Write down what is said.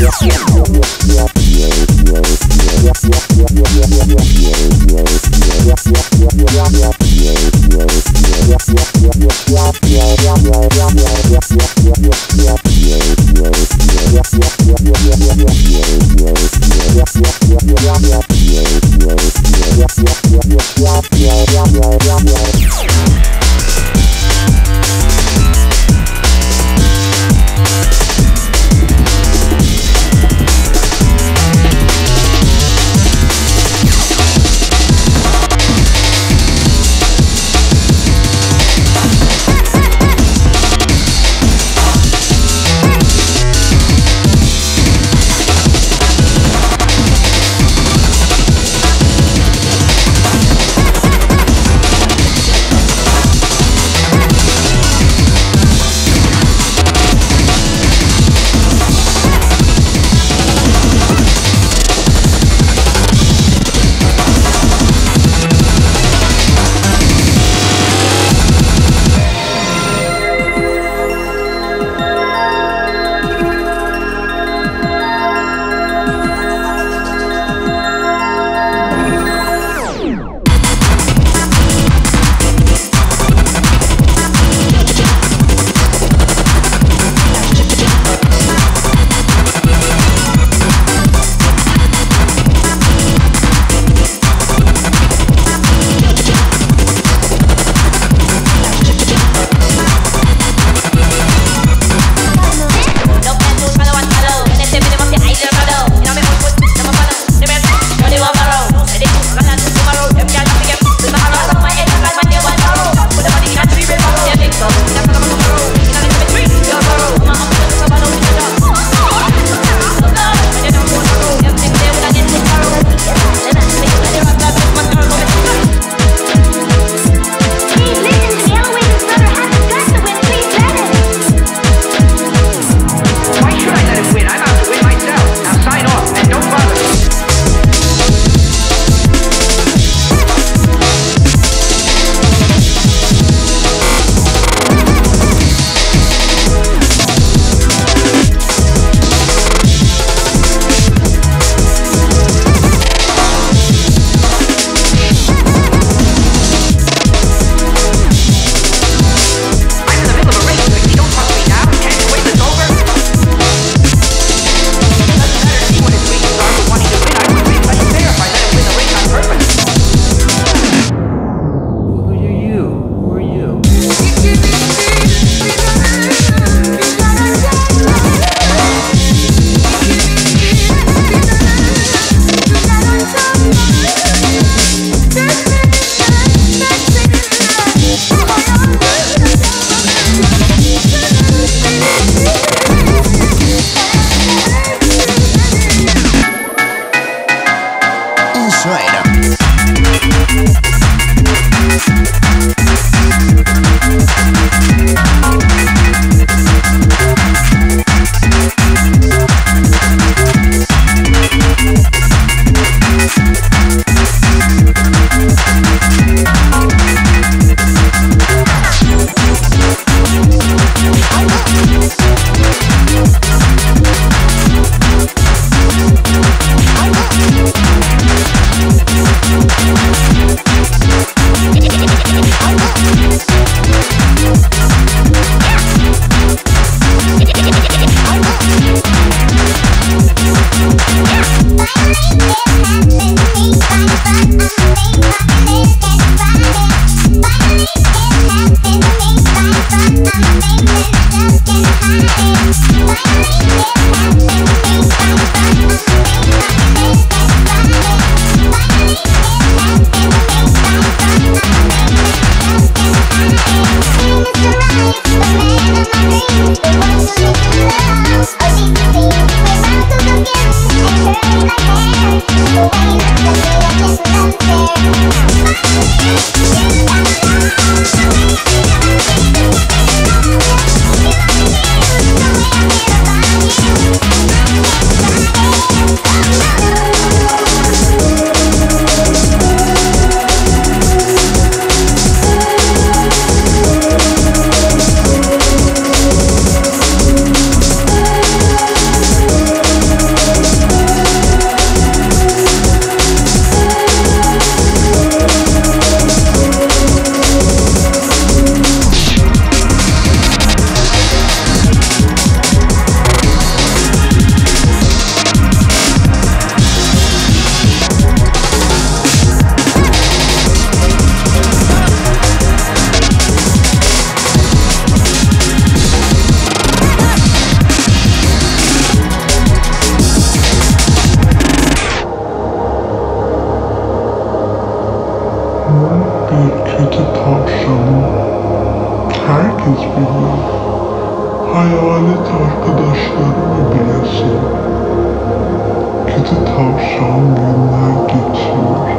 Yeah. bir kedi tavşanı herkes biliyor. Hayalet arkadaşlarını bilesin. Kedi tavşan günler geçiyor.